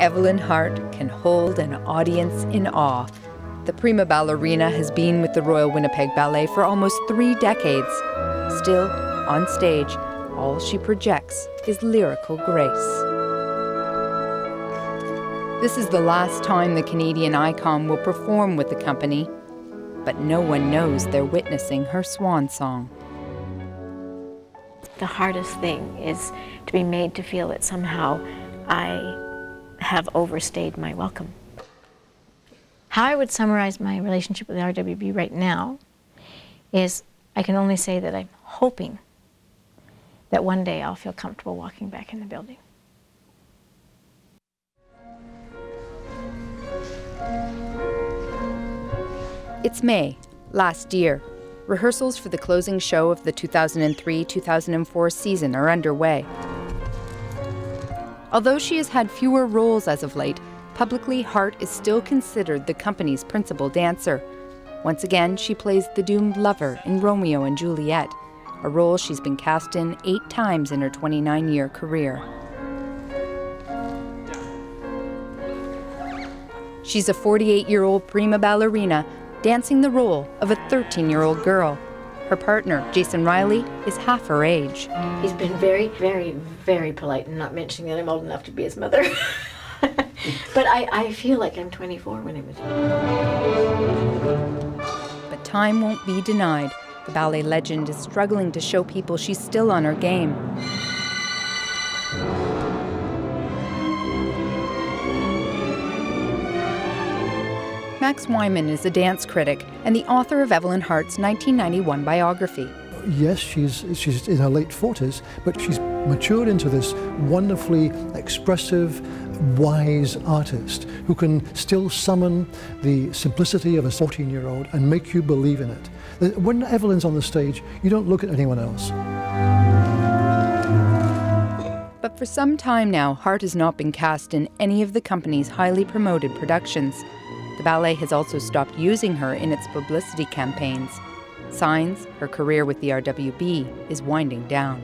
Evelyn Hart can hold an audience in awe. The prima ballerina has been with the Royal Winnipeg Ballet for almost three decades. Still, on stage, all she projects is lyrical grace. This is the last time the Canadian icon will perform with the company, but no one knows they're witnessing her swan song. The hardest thing is to be made to feel that somehow I have overstayed my welcome. How I would summarize my relationship with the RWB right now is I can only say that I'm hoping that one day I'll feel comfortable walking back in the building. It's May, last year. Rehearsals for the closing show of the 2003 2004 season are underway. Although she has had fewer roles as of late, publicly Hart is still considered the company's principal dancer. Once again, she plays the doomed lover in Romeo and Juliet, a role she's been cast in eight times in her 29 year career. She's a 48 year old prima ballerina dancing the role of a 13 year old girl. Her partner, Jason Riley, is half her age. He's been very, very, very polite and not mentioning that I'm old enough to be his mother. but I, I feel like I'm 24 when I'm with you. But time won't be denied. The ballet legend is struggling to show people she's still on her game. Max Wyman is a dance critic and the author of Evelyn Hart's 1991 biography. Yes, she's, she's in her late 40s, but she's matured into this wonderfully expressive, wise artist who can still summon the simplicity of a 14 year old and make you believe in it. Uh, when Evelyn's on the stage, you don't look at anyone else. But for some time now, Hart has not been cast in any of the company's highly promoted productions. The ballet has also stopped using her in its publicity campaigns. Signs her career with the RWB is winding down.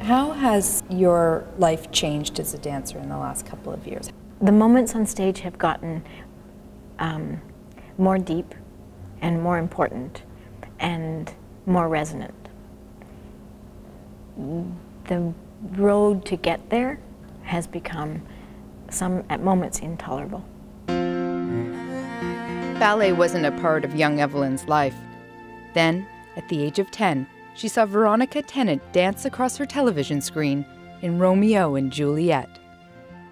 How has your life changed as a dancer in the last couple of years? The moments on stage have gotten um, more deep and more important and more resonant. The road to get there has become some at moments intolerable. Ballet wasn't a part of young Evelyn's life. Then, at the age of 10, she saw Veronica Tennant dance across her television screen in Romeo and Juliet.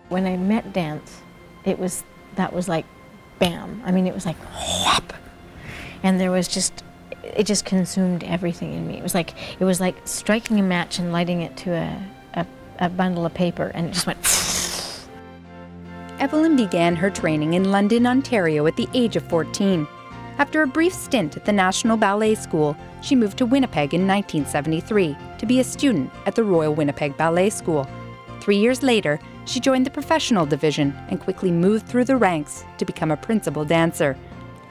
When I met dance, it was that was like bam. I mean, it was like whop. And there was just it just consumed everything in me. It was like it was like striking a match and lighting it to a, a, a bundle of paper and it just went Evelyn began her training in London, Ontario at the age of 14. After a brief stint at the National Ballet School, she moved to Winnipeg in 1973 to be a student at the Royal Winnipeg Ballet School. Three years later, she joined the professional division and quickly moved through the ranks to become a principal dancer.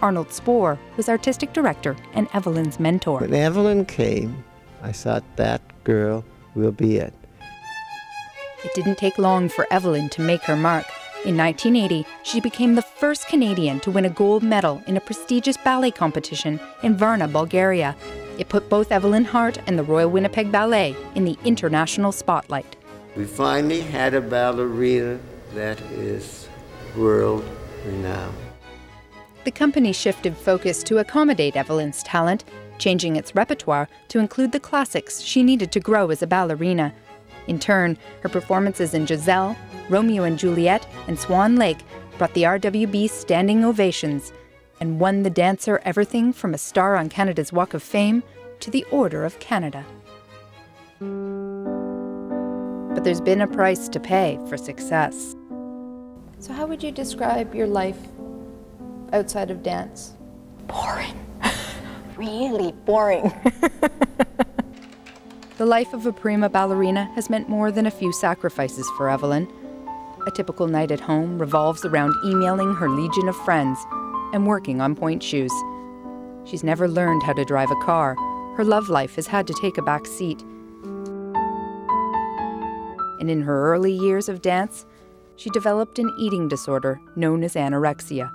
Arnold Spohr was artistic director and Evelyn's mentor. When Evelyn came, I thought that girl will be it. It didn't take long for Evelyn to make her mark. In 1980, she became the first Canadian to win a gold medal in a prestigious ballet competition in Varna, Bulgaria. It put both Evelyn Hart and the Royal Winnipeg Ballet in the international spotlight. We finally had a ballerina that is world renowned. The company shifted focus to accommodate Evelyn's talent, changing its repertoire to include the classics she needed to grow as a ballerina. In turn, her performances in Giselle, Romeo and Juliet, and Swan Lake brought the RWB standing ovations and won the dancer everything from a star on Canada's Walk of Fame to the Order of Canada. But there's been a price to pay for success. So, how would you describe your life outside of dance? Boring. really boring. the life of a prima ballerina has meant more than a few sacrifices for Evelyn. A typical night at home revolves around emailing her legion of friends and working on pointe shoes. She's never learned how to drive a car. Her love life has had to take a back seat. And in her early years of dance, she developed an eating disorder known as anorexia.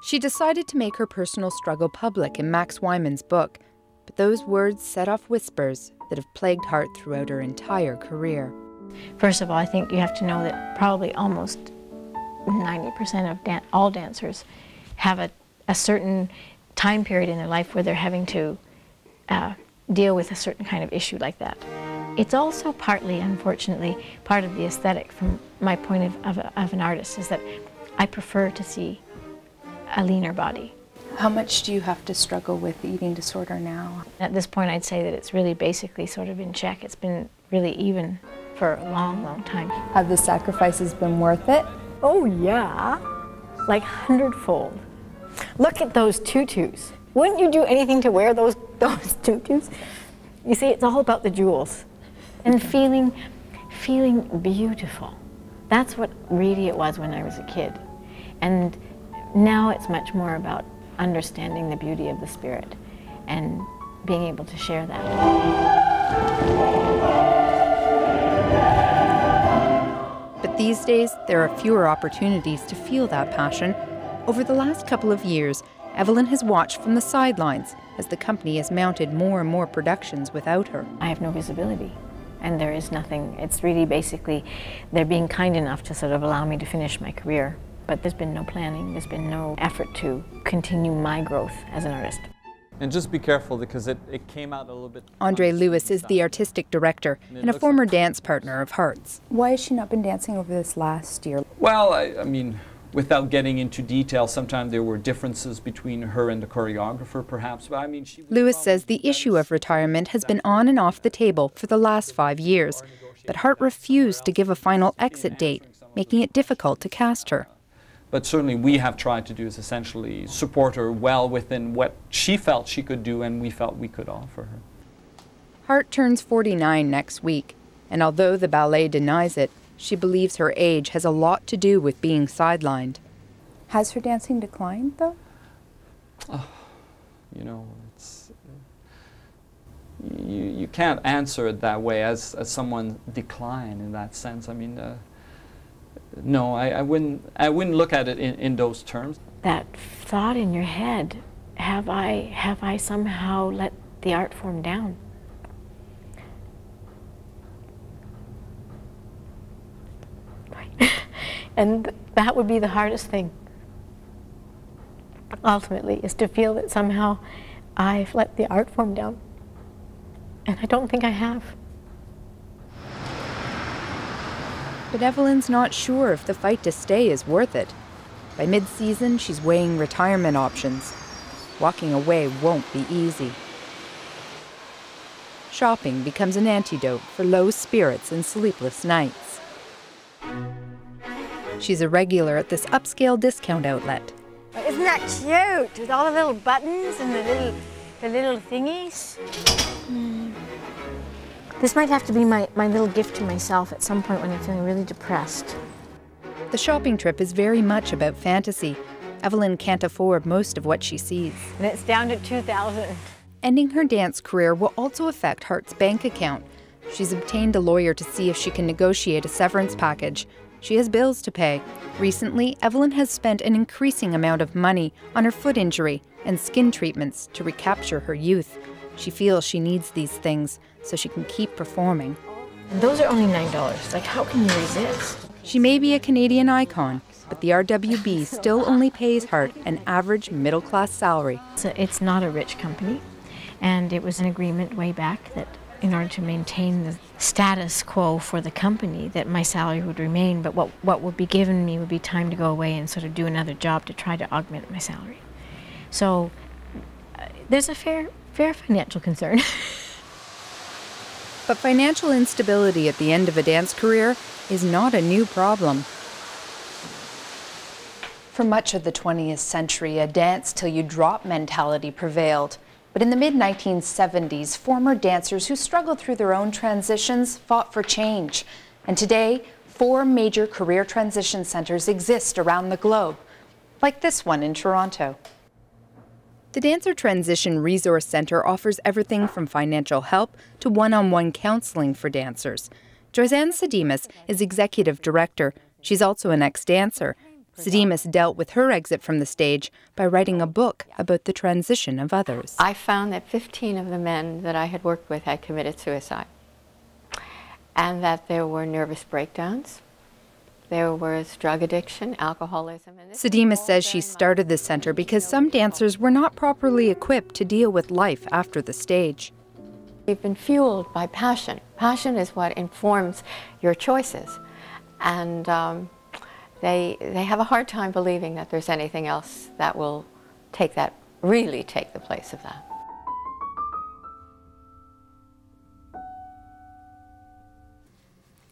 She decided to make her personal struggle public in Max Wyman's book, those words set off whispers that have plagued Hart throughout her entire career. First of all, I think you have to know that probably almost 90% of dan all dancers have a, a certain time period in their life where they're having to uh, deal with a certain kind of issue like that. It's also partly, unfortunately, part of the aesthetic from my point of, of, of an artist is that I prefer to see a leaner body. How much do you have to struggle with eating disorder now? At this point, I'd say that it's really basically sort of in check. It's been really even for a long, long time. Have the sacrifices been worth it? Oh, yeah, like hundredfold. Look at those tutus. Wouldn't you do anything to wear those, those tutus? You see, it's all about the jewels and feeling, feeling beautiful. That's what really it was when I was a kid. And now it's much more about understanding the beauty of the spirit and being able to share that. But these days, there are fewer opportunities to feel that passion. Over the last couple of years, Evelyn has watched from the sidelines as the company has mounted more and more productions without her. I have no visibility and there is nothing. It's really basically they're being kind enough to sort of allow me to finish my career. But there's been no planning, there's been no effort to continue my growth as an artist. And just be careful because it, it came out a little bit. Andre Lewis is the artistic director and a former like dance partner of Hart's. Why has she not been dancing over this last year? Well, I, I mean, without getting into detail, sometimes there were differences between her and the choreographer, perhaps. But I mean, Lewis says the issue of retirement has been on and off the table for the last five years, but Hart refused to give a final exit date, making it difficult to cast her. But certainly, we have tried to do is essentially support her well within what she felt she could do and we felt we could offer her. Hart turns 49 next week, and although the ballet denies it, she believes her age has a lot to do with being sidelined. Has her dancing declined, though? Oh, you know, it's, you, you can't answer it that way as, as someone decline in that sense. I mean, uh, no, I, I, wouldn't, I wouldn't look at it in, in those terms. That thought in your head, have I, have I somehow let the art form down? And that would be the hardest thing, ultimately, is to feel that somehow I've let the art form down. And I don't think I have. But Evelyn's not sure if the fight to stay is worth it. By mid season, she's weighing retirement options. Walking away won't be easy. Shopping becomes an antidote for low spirits and sleepless nights. She's a regular at this upscale discount outlet. Isn't that cute? With all the little buttons and the little, the little thingies. Mm. This might have to be my, my little gift to myself at some point when I'm feeling really depressed. The shopping trip is very much about fantasy. Evelyn can't afford most of what she sees. And it's down to 2000 Ending her dance career will also affect Hart's bank account. She's obtained a lawyer to see if she can negotiate a severance package. She has bills to pay. Recently, Evelyn has spent an increasing amount of money on her foot injury and skin treatments to recapture her youth. She feels she needs these things so she can keep performing. Those are only $9. Like, how can you resist? She may be a Canadian icon, but the RWB still only pays Hart an average middle class salary. So it's not a rich company, and it was an agreement way back that in order to maintain the status quo for the company that my salary would remain, but what, what would be given me would be time to go away and sort of do another job to try to augment my salary. So uh, there's a fair, fair financial concern. but financial instability at the end of a dance career is not a new problem. For much of the 20th century, a dance till you drop mentality prevailed. But in the mid 1970s, former dancers who struggled through their own transitions fought for change. And today, four major career transition centers exist around the globe, like this one in Toronto. The Dancer Transition Resource Center offers everything from financial help to one on one counseling for dancers. Joysanne Sidimus is executive director. She's also an ex dancer. Sidimus dealt with her exit from the stage by writing a book about the transition of others. I found that 15 of the men that I had worked with had committed suicide, and that there were nervous breakdowns, there was drug addiction, alcoholism. Sidimus says she started the center because some dancers were not properly equipped to deal with life after the stage. We've been fueled by passion. Passion is what informs your choices. And um, they, they have a hard time believing that there's anything else that will take that, really take the place of that.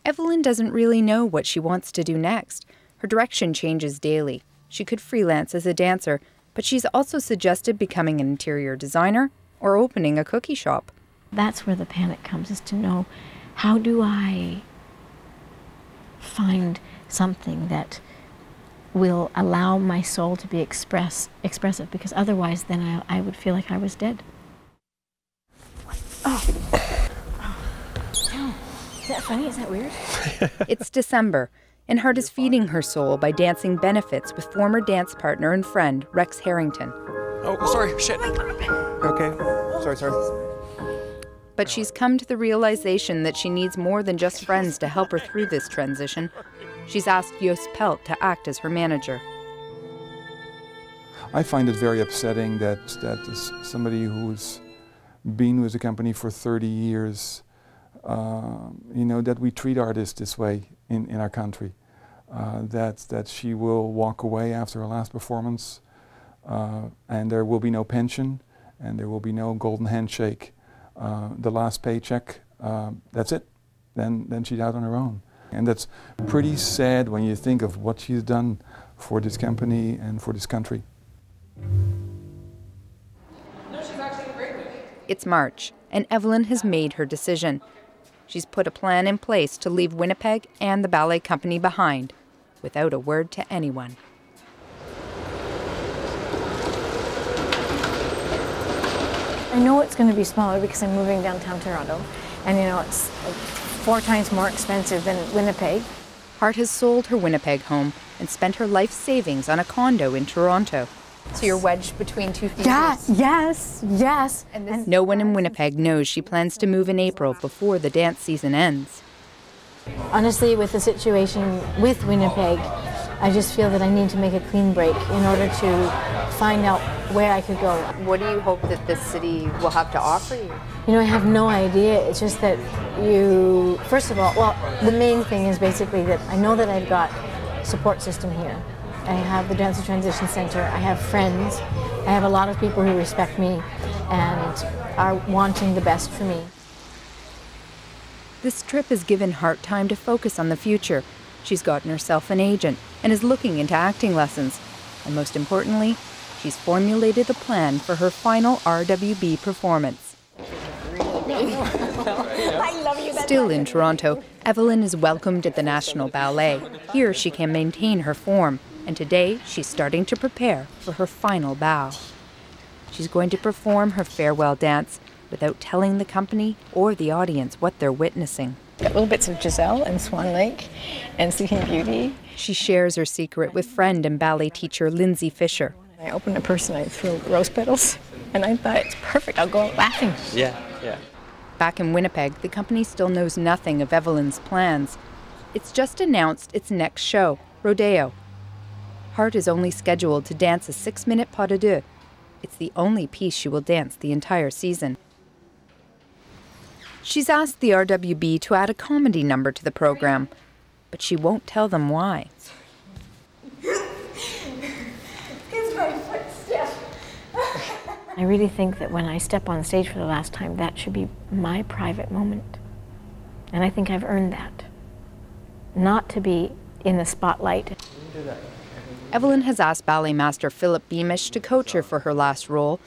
Evelyn doesn't really know what she wants to do next. Her direction changes daily. She could freelance as a dancer, but she's also suggested becoming an interior designer or opening a cookie shop. That's where the panic comes, is to know how do I find something that will allow my soul to be express, expressive, because otherwise then I, I would feel like I was dead. Oh. Is that funny? Is that weird? it's December, and Hart is feeding her soul by dancing benefits with former dance partner and friend Rex Harrington. Oh, oh, sorry, shit. Okay, sorry, sorry. But she's come to the realization that she needs more than just friends to help her through this transition. She's asked Joost Pelt to act as her manager. I find it very upsetting that, that somebody who's been with the company for 30 years you know, that we treat artists this way in, in our country. Uh, that, that she will walk away after her last performance uh, and there will be no pension and there will be no golden handshake. Uh, the last paycheck, uh, that's it. Then, then she's out on her own. And that's pretty sad when you think of what she's done for this company and for this country. It's March, and Evelyn has made her decision. She's put a plan in place to leave Winnipeg and the ballet company behind without a word to anyone. I know it's going to be smaller because I'm moving downtown Toronto, and you know it's four times more expensive than Winnipeg. Hart has sold her Winnipeg home and spent her life savings on a condo in Toronto. So you're wedged between two futures? Yeah, yes, yes. And no one in Winnipeg knows she plans to move in April before the dance season ends. Honestly, with the situation with Winnipeg, I just feel that I need to make a clean break in order to find out where I could go. What do you hope that this city will have to offer you? You know, I have no idea. It's just that you, first of all, well, the main thing is basically that I know that I've got support system here. I have the Dancer Transition Center. I have friends. I have a lot of people who respect me and are wanting the best for me. This trip has given Hart time to focus on the future. She's gotten herself an agent and is looking into acting lessons. And most importantly, she's formulated a plan for her final RWB performance. Still in Toronto, Evelyn is welcomed at the National Ballet. Here she can maintain her form and today she's starting to prepare for her final bow. She's going to perform her farewell dance without telling the company or the audience what they're witnessing. Got little bits of Giselle and Swan Lake and Sleeping Beauty. She shares her secret with friend and ballet teacher Lindsay Fischer. I opened a purse and I threw rose petals, and I thought it's perfect. I'll go out laughing. Yeah, yeah. Back in Winnipeg, the company still knows nothing of Evelyn's plans. It's just announced its next show, Rodeo, Hart is only scheduled to dance a six minute pas de deux. It's the only piece she will dance the entire season. She's asked the RWB to add a comedy number to the program, but she won't tell them why. I really think that when I step on stage for the last time, that should be my private moment. And I think I've earned that. Not to be in the spotlight. Evelyn has asked ballet master Philip Beamish to coach her for her last role.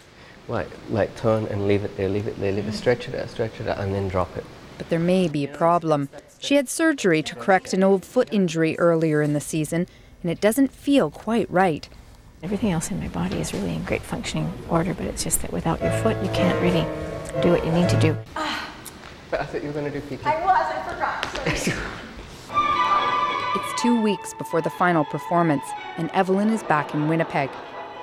Like, like turn and leave it there, leave it there, leave it, stretch it out, stretch it out, and then drop it. But there may be a problem. She had surgery to correct an old foot injury earlier in the season, and it doesn't feel quite right. Everything else in my body is really in great functioning order, but it's just that without your foot, you can't really do what you need to do. But I thought you were going to do PK. I was, I forgot. It's two weeks before the final performance, and Evelyn is back in Winnipeg.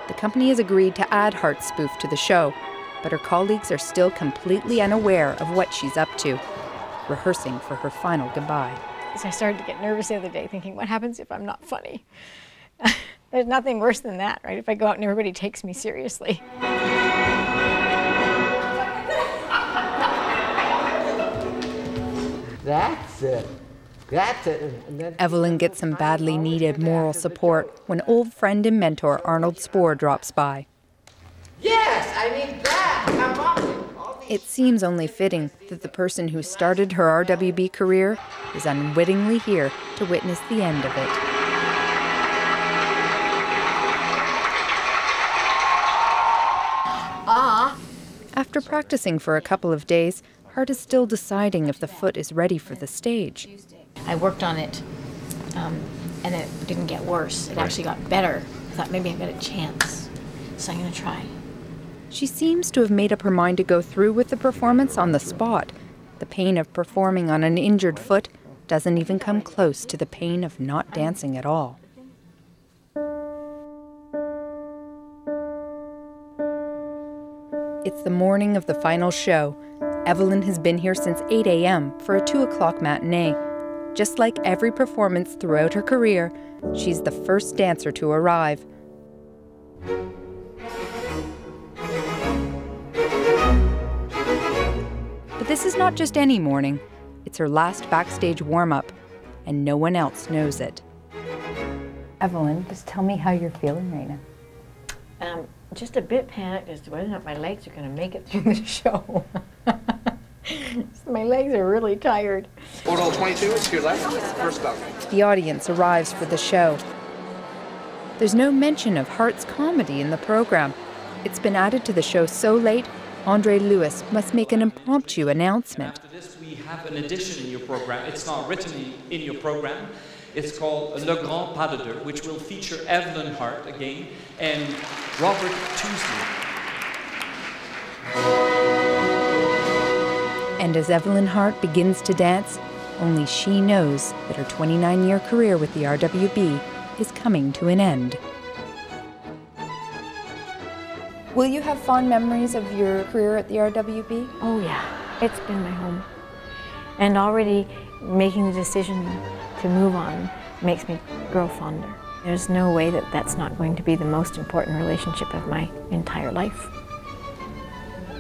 The company has agreed to add Hart's spoof to the show, but her colleagues are still completely unaware of what she's up to, rehearsing for her final goodbye. So I started to get nervous the other day, thinking, what happens if I'm not funny? There's nothing worse than that, right? If I go out and everybody takes me seriously. That's it. It. Evelyn gets some badly needed moral support when old friend and mentor Arnold Spohr drops by. Yes, I need that. Come on. It seems only fitting that the person who started her RWB career is unwittingly here to witness the end of it. Ah. After practicing for a couple of days, Hart is still deciding if the foot is ready for the stage. I worked on it, um, and it didn't get worse. It actually got better. I thought maybe I've got a chance, so I'm going to try. She seems to have made up her mind to go through with the performance on the spot. The pain of performing on an injured foot doesn't even come close to the pain of not dancing at all. It's the morning of the final show. Evelyn has been here since 8 a.m. for a 2 o'clock matinee. Just like every performance throughout her career, she's the first dancer to arrive. But this is not just any morning, it's her last backstage warm up, and no one else knows it. Evelyn, just tell me how you're feeling right now. Um, just a bit panicked as to whether or not my legs are going to make it through the show. my legs are really tired. Total 22 to your left. First belt. The audience arrives for the show. There's no mention of Hart's comedy in the program. It's been added to the show so late, Andre Lewis must make an impromptu announcement. After this, we have an addition in your program. It's not written in, in your program. It's called Le Grand Pas de Deux, which will feature Evelyn Hart again and Robert Tewsley. And as Evelyn Hart begins to dance, only she knows that her 29 year career with the RWB is coming to an end. Will you have fond memories of your career at the RWB? Oh, yeah. It's been my home. And already making the decision to move on makes me grow fonder. There's no way that that's not going to be the most important relationship of my entire life.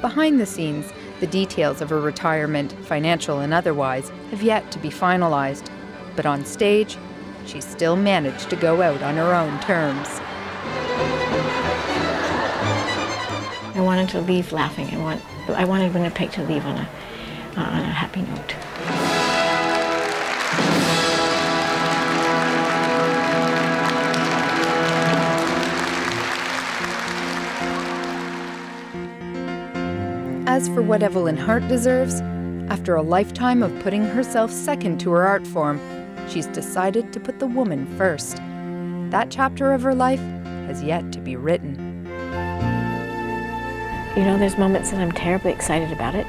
Behind the scenes, the details of her retirement, financial and otherwise, have yet to be finalized. But on stage, she still managed to go out on her own terms. I wanted to leave laughing. I, want, I wanted Winnipeg to leave on a, on a happy note. As for what Evelyn Hart deserves, after a lifetime of putting herself second to her art form, she's decided to put the woman first. That chapter of her life has yet to be written. You know, there's moments that I'm terribly excited about it,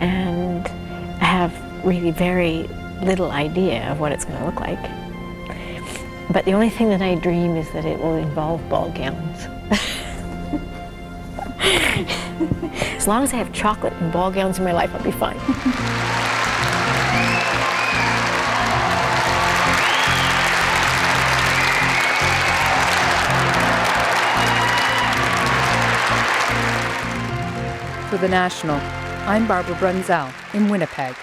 and I have really very little idea of what it's going to look like. But the only thing that I dream is that it will involve ball gowns. as long as I have chocolate and ball gowns in my life, I'll be fine. For The National, I'm Barbara Brunzell in Winnipeg.